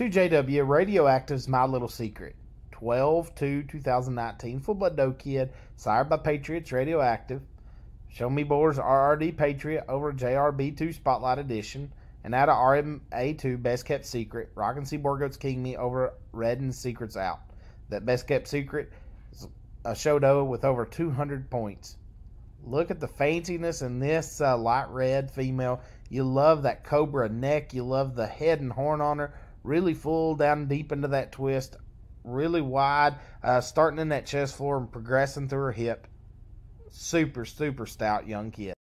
2JW Radioactive's My Little Secret. 12 2 2019. Full blood doe kid. Sired by Patriots Radioactive. Show Me Boers RRD Patriot over JRB2 Spotlight Edition. And out of RMA2 Best Kept Secret. Rockin' C Goats King Me over Red and Secrets Out. That Best Kept Secret is a show doe with over 200 points. Look at the fanciness in this uh, light red female. You love that cobra neck. You love the head and horn on her. Really full down deep into that twist. Really wide. Uh, starting in that chest floor and progressing through her hip. Super, super stout young kid.